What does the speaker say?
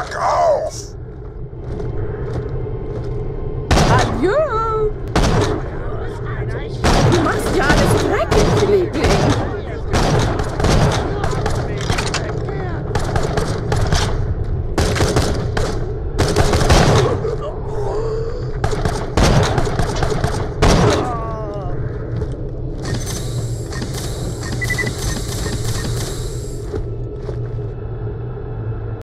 Fuck off! Adieu! You must ja.